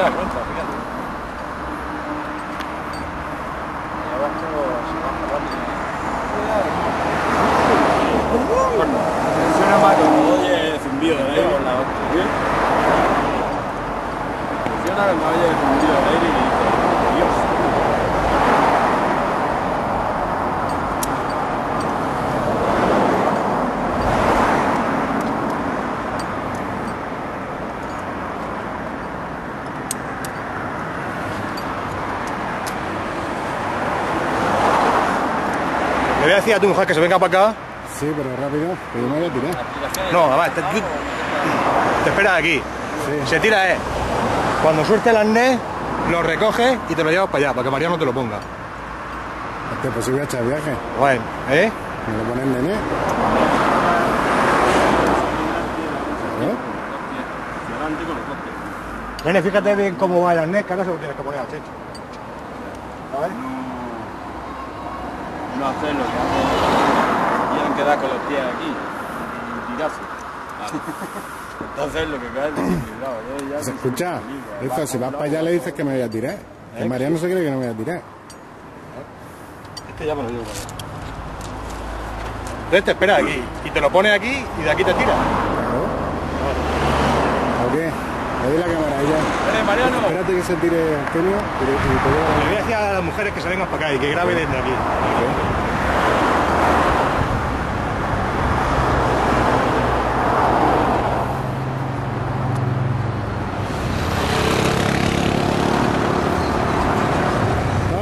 dado cuenta, fíjate. Y abajo se rápido. Suena más cuando oye zumbido de aire. Con la. Funciona cuando oye zumbido de aire y dice, Dios. Le voy a decir a tu mujer que se venga para acá. Sí, pero rápido, que yo me voy a tirar. No, además, te, te esperas aquí. Sí. Se tira, eh. Cuando suelte el arnés, lo recoges y te lo llevas para allá, para que María no te lo ponga. Hostia, pues si voy a echar viaje. Bueno, ¿eh? Me lo pone el nene. ¿Eh? Nene, fíjate bien cómo va el arnés, que ahora se lo tienes que poner al techo. ¿Sabes? No hacerlo, que hace- tienen que dar con los pies aquí y tirarse. Entonces lo que cae es desequilibrado. Ya ¿Se escucha? Hizo, si vas para allá le dices que me voy a tirar. Que María no se cree que no me voy a tirar. Este ya me lo digo con él. Entonces te esperas aquí. Y te lo pones aquí y de aquí te tiras. Claro. ¿O qué? Le doy la cámara a ella. Eh, Mariano. Espérate que se tire Antonio y te- llevo Le voy a decir a las mujeres que se vengan para acá y que graben desde aquí. la-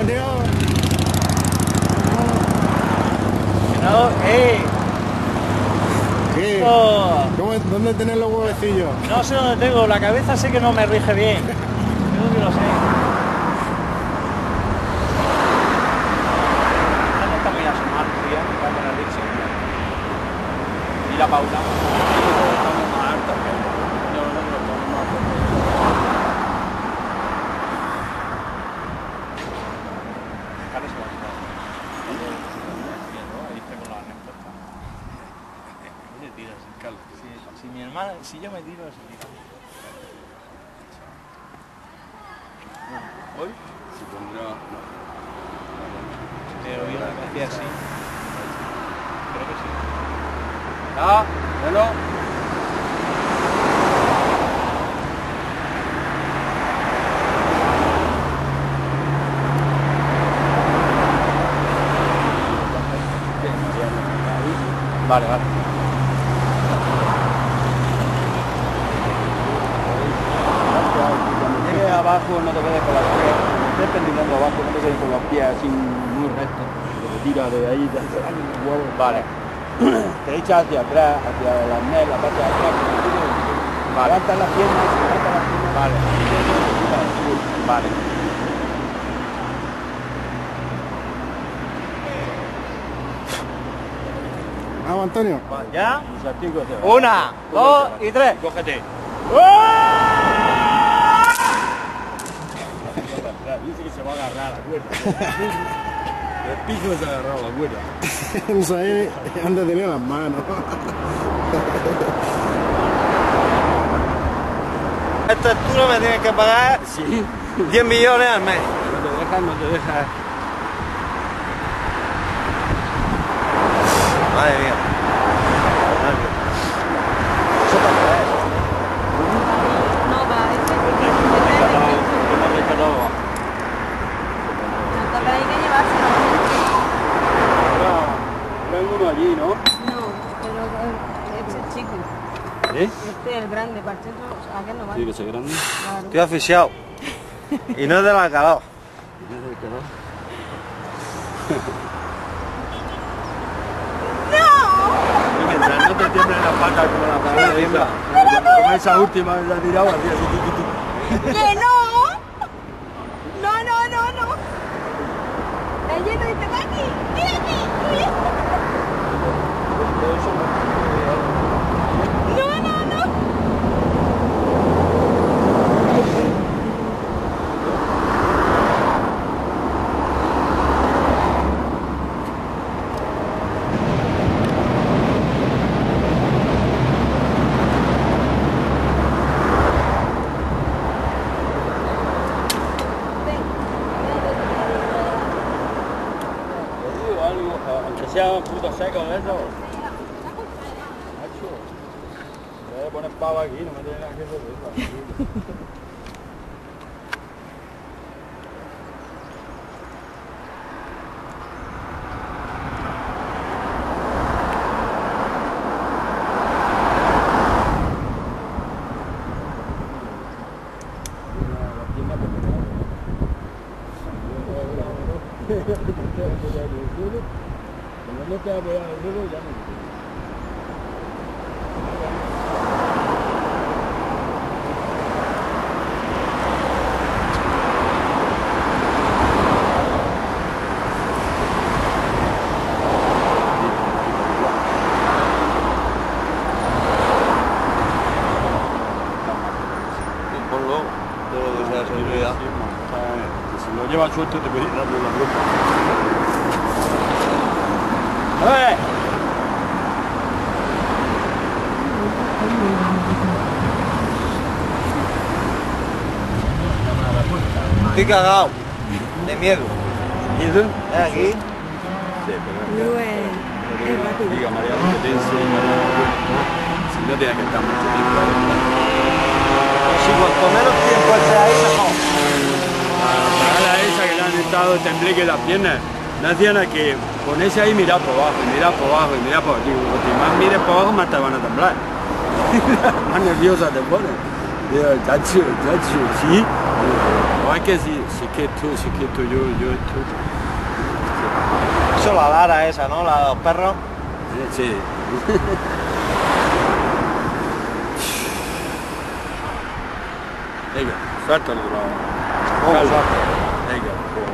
¡Antonio! No, eh, ¿Qué? oh, ¿Cómo es- ¿Dónde tenés los huevecillos? No sé dónde tengo, la cabeza sé que no me rige bien. Yo que lo sé. Paula. Estamos más altos que yo nosotros estamos más fuertes. Carlos se va a quitar. Ahí está con la arnés puesta. Oye, tira sin Carlos. Si, si yo me tiro, se tira. Hoy se pondrá. No. Pero yo me hacía así. Creo que sí. Ah, bueno. Vale, vale. Cuando llegues abajo no te quedes con los pies. Cuando estés pendiendo abajo no te quedes con los pies así muy rectos. Porque te tira de ahí te hace ¡ay, el huevo! Vale. Te echas hacia atrás, hacia el arnés, la parte de atrás. Vale. Levantas las piernas, levantas las piernas. Vale. Vale. Vamos, Antonio. ¿Ya? Una, dos y tres. Cógete. Dice que se va a agarrar la cuerda. El piso se ha agarrado a la cuerda. No sabía dónde tenía las manos. Esto tú no me tienes que pagar Sí. 10 millones al mes. No te dejas, no te dejas. Madre mía. No, va, este No te dejas nada. Pero hay que llevárselo. Ven uno allí, ¿no? No, pero eh, este es chico. ¿Eh? Este es el grande, para el centro, ¿a qué no va? Tiene que ser grande. Claro. Estoy asfixiado. Y no es de la calor. Mientras no te tiemblen las patas como la pared esa. Como esa última vez la así, así, tu. ¡Que no! No, no, no, no. El lleno dice, ven aquí, ven Siamo appunto a secolo mezzo a poner pavo aquí, no me tiene nada que hacer. Como no te ha apoyado el dedo, ya no Ponlo, todo sea seguridad. Si lo lleva suelto te puede darle la ropa. ¡Eh! Estoy cagado. De miedo. ¿Y eso? ¿Eh, aquí? Sí, pero... Diga Mariano que te enseña. Si no tiene que estar mucho tiempo. Si cuanto menos tiempo ahí, mejor. La esa que le han estado tembleque las piernas. No hacían a que ponerse ahí y mirar por abajo, y mirar por abajo, y mirar por aquí. Porque más mires por abajo, más te van a temblar. más nerviosa te pones. Digo, chacho, chacho, sí. No es que si es que tú, es que tú, yo, yo, tú. Eso la Lara esa, ¿no? La de los perros. Sí. Venga, suéltalo. ¿Cómo Calma. suelto? Venga, pues,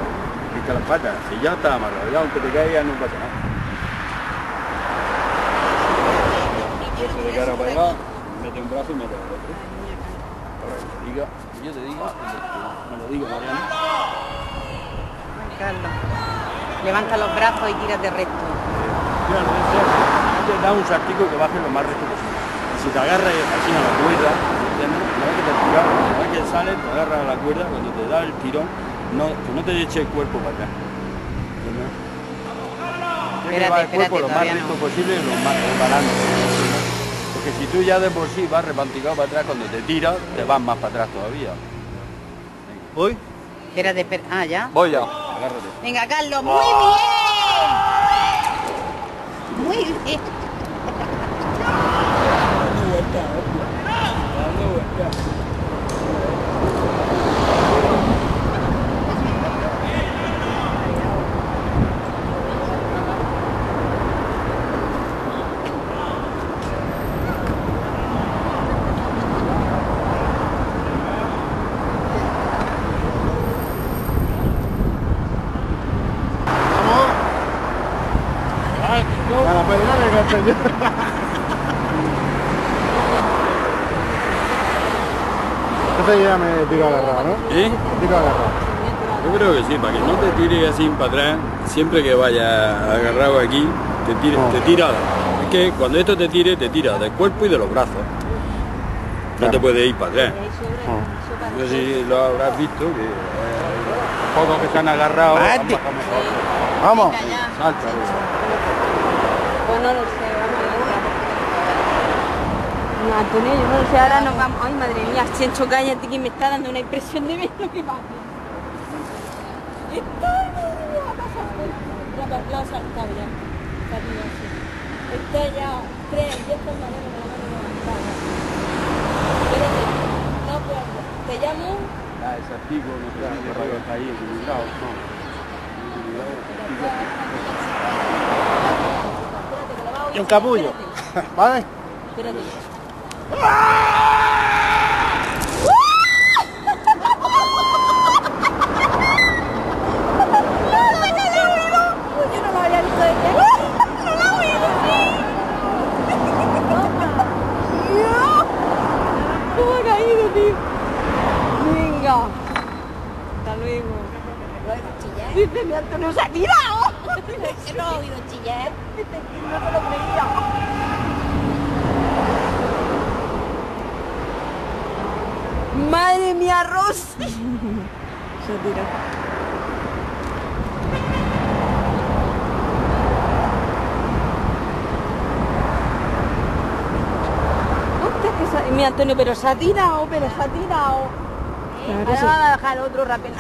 pica las patas. Si ya está amarrado, ya aunque te caigas no pasa nada. Fuerza de cara para allá, mete un brazo y mete el otro. Para que te diga, yo te diga, me lo diga Mariano. Carlos. Levanta los brazos y tírate recto. Claro, te da un saltico que baje lo más recto posible. Y si te agarras así a la cuerda, ¿entiendes? Una vez que vez sales, te agarras la cuerda, cuando te da el tirón, no, que no te eche el cuerpo para atrás. ¿Entiendes? Tienes que llevar el cuerpo lo más recto no. posible y lo más reparando. Porque si tú ya de por sí vas repanticado para atrás, cuando te tiras, te vas más para atrás todavía. ¿Voy? Espérate, espérate. Ah, ya. Voy ya. Agárrate. Venga, Carlos, muy bien. Muy bien. A la pelea me gasté yo. Tiro agarrado, ¿no? ¿Eh? Tiro agarrado. Yo creo que sí, para que no te tires así para atrás, siempre que vayas agarrado aquí, te, tire, te tira. Es que cuando esto te tire, te tira del cuerpo y de los brazos. No te puedes ir para atrás. No sé si lo habrás visto, que eh, pocos que se han agarrado han Mate. bajado mejor. Vamos. Salta. Pues no lo sé, No, Antonio, yo no sé, ahora nos vamos. Ay, madre mía, Chencho, cállate que me está dando una impresión de ver lo que va. Ay, madre mía, va a pasar. Ya, pa- la ha saltado ya. Está arriba, sí. Está ya tres, ya está Mariano con la mano levantada. Espérate, no puedo. Te llamo. Ah, ese artigo, no te está ahí equilibrado. No. Espérate, que le va a oír. Y un capullo. Espérate, ¿Vale? espérate. No. No. Hasta luego. Mi Antonio se ha tirado. no ha oído chillar. No se lo creía. ¡Madre mía, arroz! Yo tiro. mi Antonio, pero se tira o, pero se tira o. ¿Eh? Ahora sí. va a bajar otro rápido.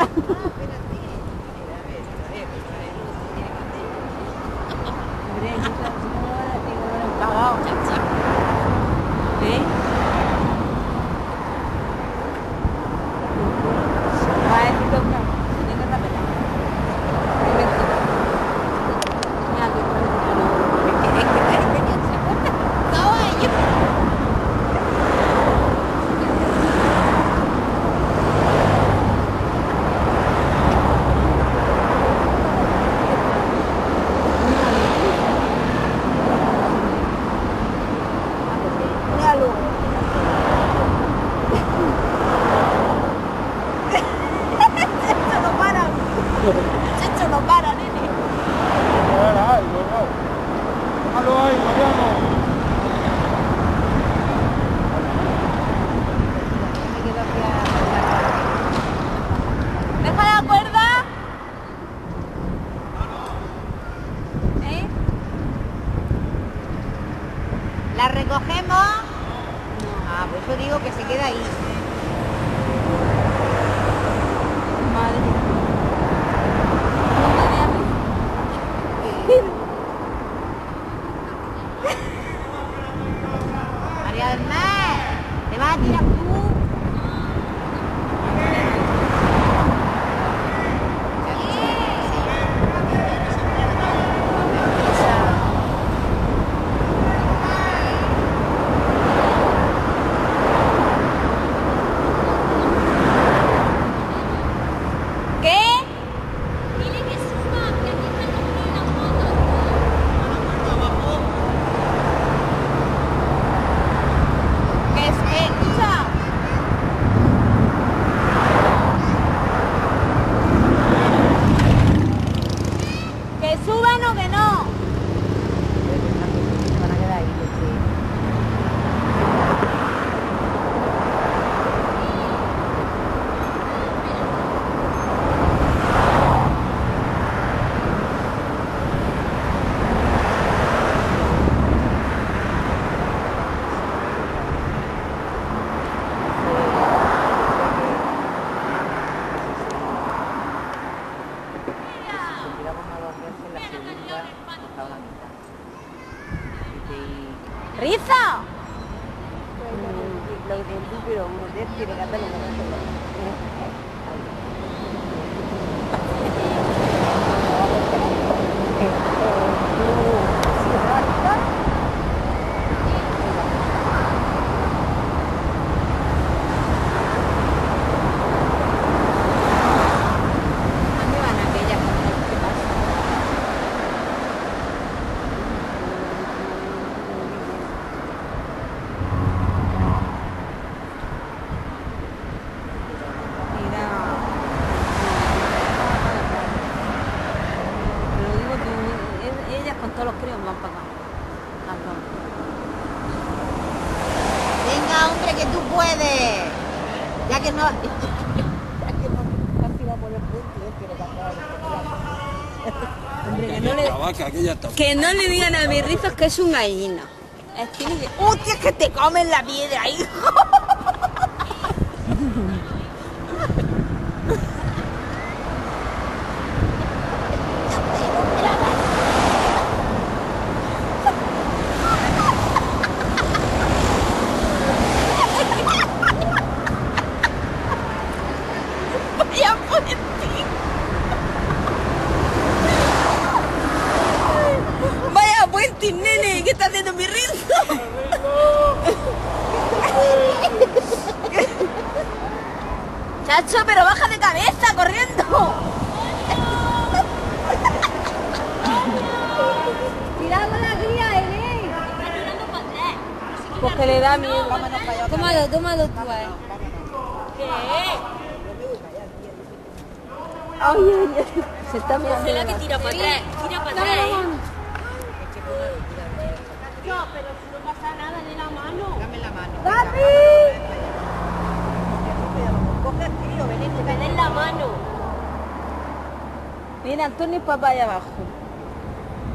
¿La recogemos? Ah, por eso digo que se queda ahí. Madre todos los críos van para acá. Dos. Venga, hombre, que tú puedes. Ya que no. Ya que no. Casi va por el puente, eh, pero Hombre, que no le... Vaca. Que no le digan a mis rizos que es un gallina. Es que... ¡Hostia, que te comen la piedra, hijo! Vaya puente. Vaya puente, nene, ¿qué está haciendo mi rizo? Chacho, pero baja de cabeza, corriendo. Cuidado con la cría, Elena. Está tirando para atrás. Porque le da miedo. Tómalo, tómalo tú, eh. ¿Qué? Ay, ay, ay. Se está mirando. Será que tira para atrás. Tira para atrás, eh. No, pero si no pasa nada de la mano. Dame la mano. ¡Papi! Coge el tío, ven este. Me den la mano. Mira, Antonio y papá allá abajo.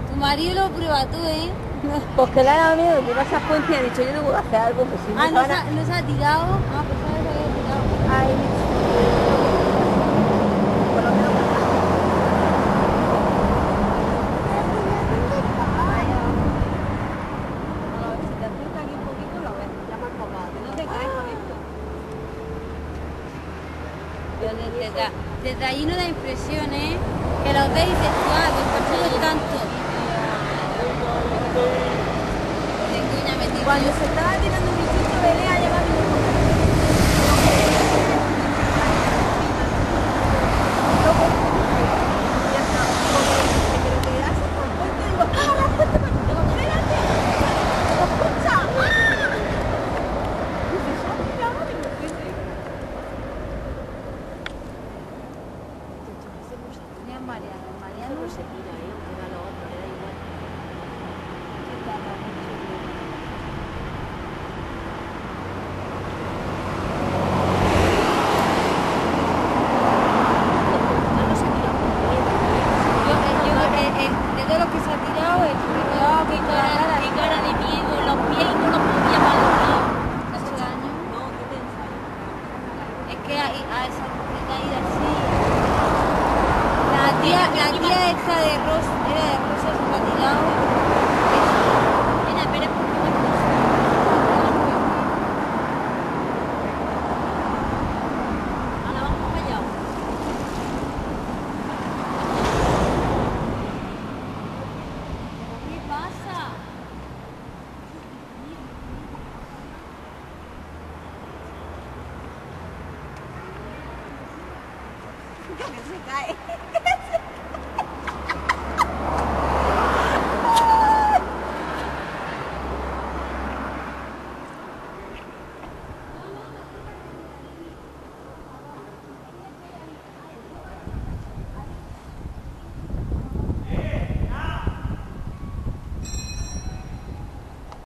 Tu marido lo prueba tú, eh. Pues que le ha dado miedo tirar esas fuentes y ha dicho, yo tengo que hacer algo, pues si ah, no. Ah, no se ha tirado. Ah, pues sabes que tirado. Ay, por lo Desde, desde allí no da impresión, ¿eh? Que los veis y dices, ¡guau! Que tanto. Cuando se estaba tirando mi chico venía 世界